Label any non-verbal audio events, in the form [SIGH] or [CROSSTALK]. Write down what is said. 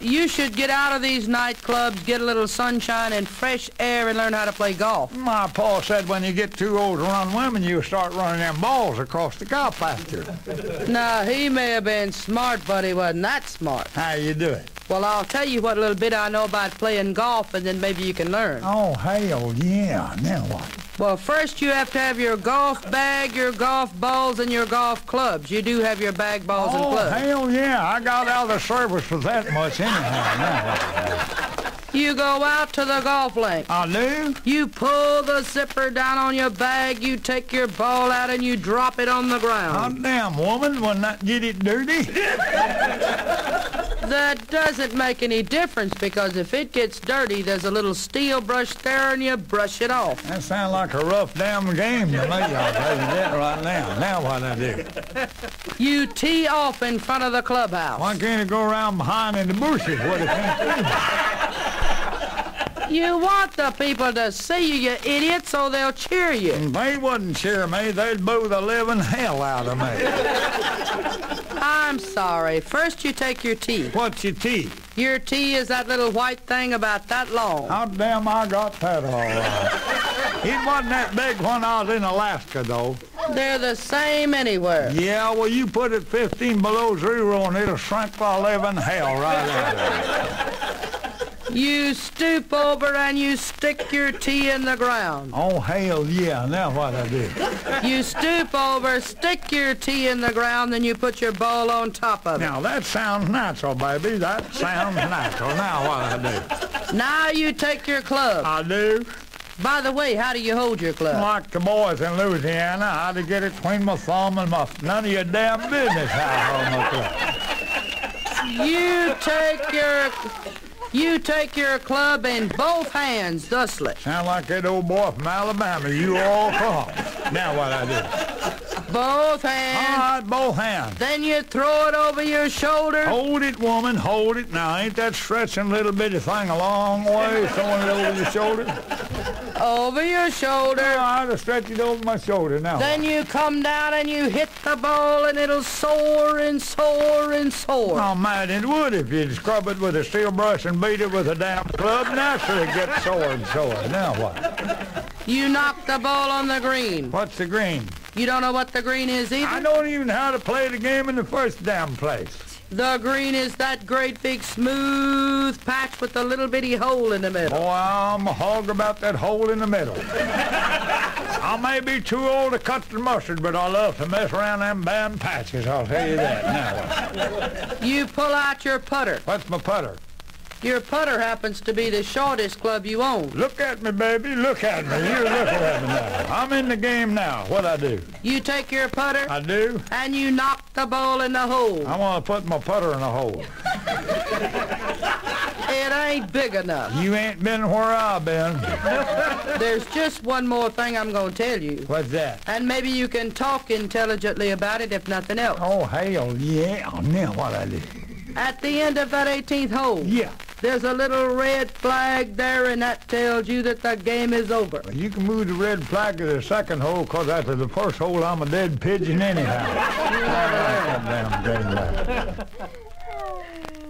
You should get out of these nightclubs, get a little sunshine and fresh air, and learn how to play golf. My pa said when you get too old to run women, you start running them balls across the cow pasture. [LAUGHS] Now, he may have been smart, but he wasn't that smart. How you do it? Well, I'll tell you what little bit I know about playing golf, and then maybe you can learn. Oh, hell yeah. Now what? Well, first you have to have your golf bag, your golf balls, and your golf clubs. You do have your bag, balls, and Oh, clubs. hell yeah. I got out of the service for that much anyhow. You go out to the golf link. I do? You pull the zipper down on your bag, you take your ball out, and you drop it on the ground. Oh, damn, woman, wouldn't that get it dirty? [LAUGHS] That doesn't make any difference because if it gets dirty, there's a little steel brush there and you brush it off. That sounds like a rough damn game to me, I'll tell you that right now. Now what I do? [LAUGHS] You tee off in front of the clubhouse. Why can't it go around behind in the bushes? What it can't [LAUGHS] You want the people to see you, you idiot, so they'll cheer you. do? They wouldn't cheer me. They'd boo the living hell out of me. I'm sorry. First you take your tee. What's your tee? Your tee is that little white thing about that long. How damn I got that all right. It wasn't that big when I was in Alaska, though. They're the same anywhere. Yeah, well, you put it 15 below zero and it'll shrink the living hell right out of it. You stoop over and you stick your tee in the ground. Oh, hell yeah. Now what I do? You stoop over, stick your tee in the ground, then you put your ball on top of it. Now, that sounds natural, baby. That sounds natural. Now what I do? Now you take your club. I do. By the way, how do you hold your club? Like the boys in Louisiana, I had to get it between my thumb and my... None of your damn business how I hold my club. You take your you take your club in both hands, thusly. Sound like that old boy from Alabama. You all come. Now what I do? Both hands. right, both hands. Then you throw it over your shoulder. Hold it, woman, hold it. Now, ain't that stretching a little bitty thing a long way, throwing it over your shoulder? Over your shoulder. I had to stretch it over my shoulder now. Then you come down and you hit the ball and it'll soar and soar and soar. Oh, man, it would if you'd scrub it with a steel brush and beat it with a damn club. Naturally, it gets sore and sore. Now what? You knock the ball on the green. What's the green? You don't know what the green is either? I don't even know how to play the game in the first damn place. The green is that great big smooth patch with a little bitty hole in the middle. Boy, I'm a hog about that hole in the middle. I may be too old to cut the mustard, but I love to mess around them band patches, I'll tell you that. Now? You pull out your putter. What's my putter? Your putter happens to be the shortest club you own. Look at me, baby. Look at me. You're looking at me now. I'm in the game now. What I do? You take your putter I do. and you knock the ball in the hole. I want to put my putter in the hole. It ain't big enough. You ain't been where I've been. There's just one more thing I'm going to tell you. What's that? And maybe you can talk intelligently about it if nothing else. Oh, hell yeah. Now what I do? At the end of that 18th hole, Yeah. There's a little red flag there and that tells you that the game is over. Well, you can move the red flag to the second hole, because after the first hole, I'm a dead pigeon anyhow. I like that damn game, man. [LAUGHS]